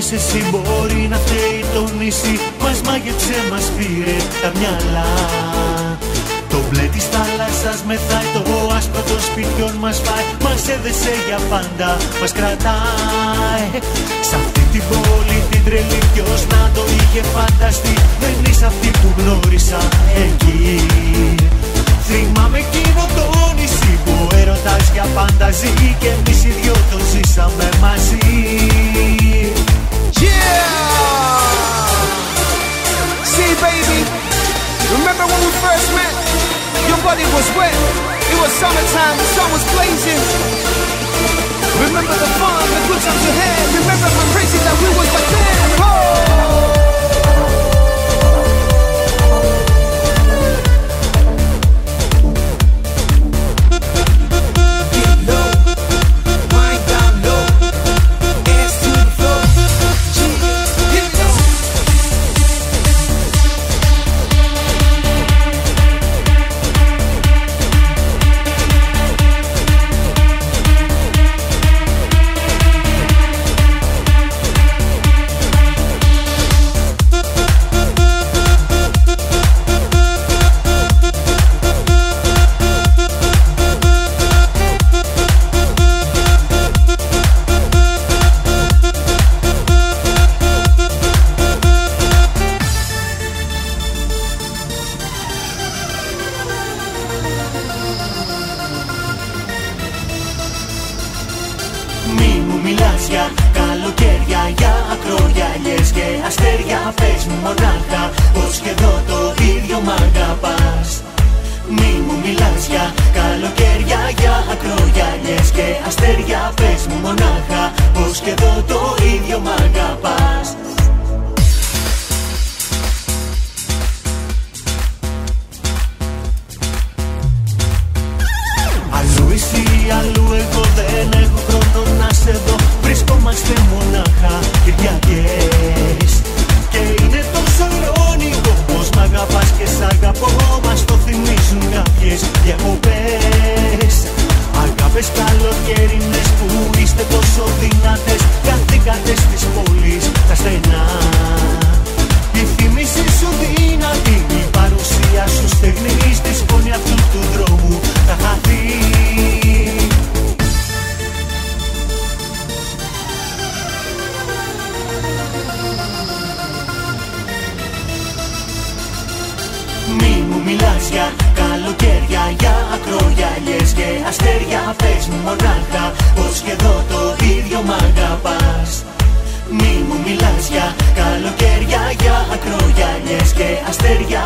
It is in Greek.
Σε εσύ μπορεί να φταίει το νησί. Μας μάγεψε, μας πήρε τα μυαλά. Το μπλε της θάλασσας μεθάει Το άσπρο των σπιτιών μας φάει. Μας έδεσε για πάντα, μας κρατάει. Σ' αυτή την πόλη την τρελή Ποιος να το είχε φανταστεί. Δεν είσαι αυτή που γνώρισα εκεί. Θυμάμαι εκείνο το νησί που έρωτας για πάντα. Ζει Και εμείς οι δυο το ζήσαμε μαζί. See, baby, remember when we first met? Your body was wet. It was summertime, the sun was blazing. Remember the fun, the good times μου μονάχα πως και εδώ το ίδιο μ' αγαπάς. Μη μου μιλάς για καλοκαίρια, για ακρογιαλιές και αστέρια Πες μου μονάχα πως και εδώ το ίδιο μ' αγαπάς μιλάς για καλοκαίρια Για ακρογιαλιές και αστέρια. Πες μου μονάχα πως και εδώ το ίδιο μ' αγαπάς. Μη μου μιλάς για καλοκαίρια Για ακρογιαλιές και αστέρια